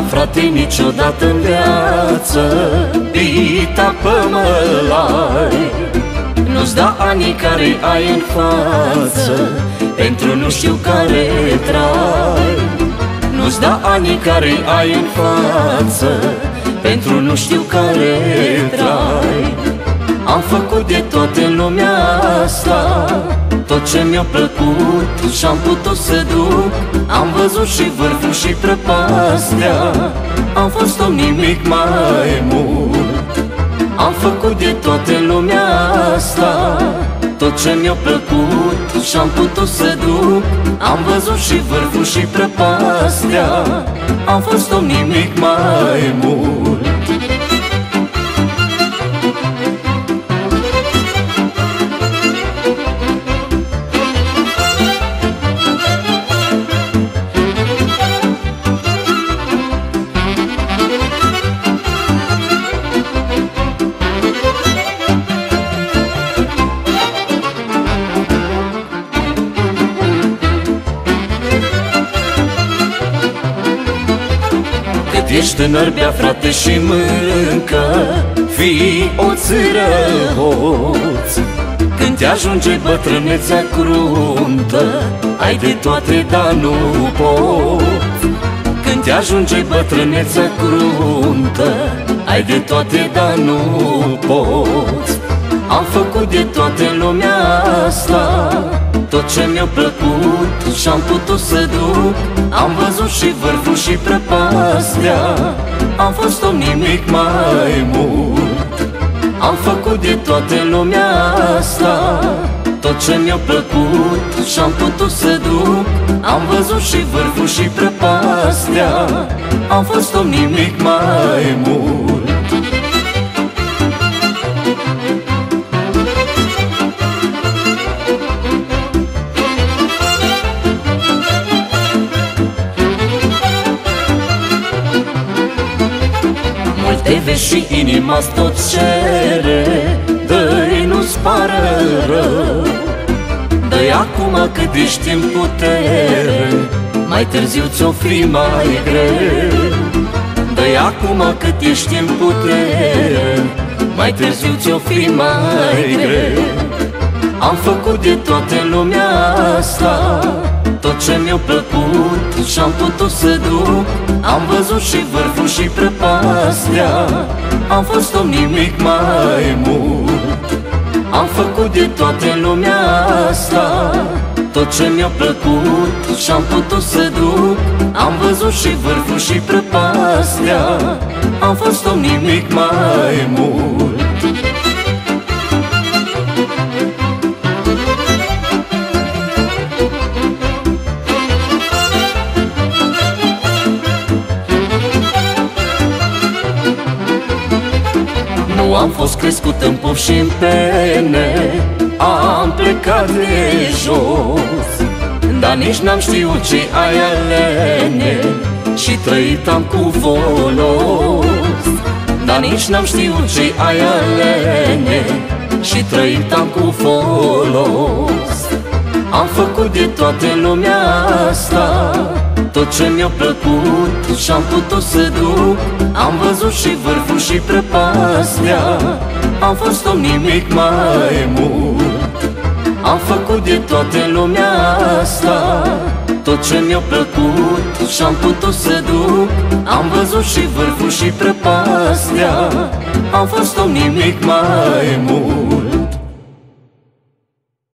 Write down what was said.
poate niciodată în viață Pita pe mălai Nu-ți da anii care ai în față Pentru nu știu care trai. Nu-ți da anii care ai în față Pentru nu știu care trai. Am făcut de toate în lumea asta tot ce mi-a plăcut și-am putut să duc. Am văzut și vârful și prăpastea Am fost om nimic mai mult. Am făcut de toate lumea asta Tot ce mi-a plăcut și-am putut să duc. Am văzut și vârful și prăpastea Am fost om nimic mai mult Ești tânăr, bea frate și mâncă. Fii o țără hoț. Când te ajunge bătrânețea cruntă Ai de toate, dar nu poți. Când te ajunge bătrânețea cruntă Ai de toate, dar nu poți. Am făcut de toate lumea asta tot ce mi-a plăcut și-am putut să duc. Am văzut și vârful și prăpastea Am fost om nimic mai mult. Am făcut de toate lumea asta. Tot ce mi-a plăcut și-am putut să duc. Am văzut și vârful și prăpastea Am fost om nimic mai mult și inima tot cere Dă-i nu-ți pară rău. Dă-i acum cât ești în putere Mai târziu ți-o fi mai greu. Dă-i acum cât ești în putere Mai târziu ți-o fi mai greu. Am făcut de toate lumea asta tot ce mi-a plăcut și-am putut să duc. Am văzut și vârful și prăpastea Am fost om nimic mai mult. Am făcut de toate lumea asta Tot ce mi-a plăcut și-am putut să duc. Am văzut și vârful și prăpastea Am fost om nimic mai mult Nu am fost crescut în puf și în pene Am plecat de jos. Dar nici n-am știut ce ai alene Și trăit am cu folos. Dar nici n-am știut ce ai alene Și trăit am cu folos. Am făcut de toate lumea asta tot ce mi-a plăcut și-am putut să duc. Am văzut și vârful și prăpastea Am fost om nimic mai mult. Am făcut de toate lumea asta Tot ce mi-a plăcut și-am putut să duc. Am văzut și vârful și prăpastea Am fost om nimic mai mult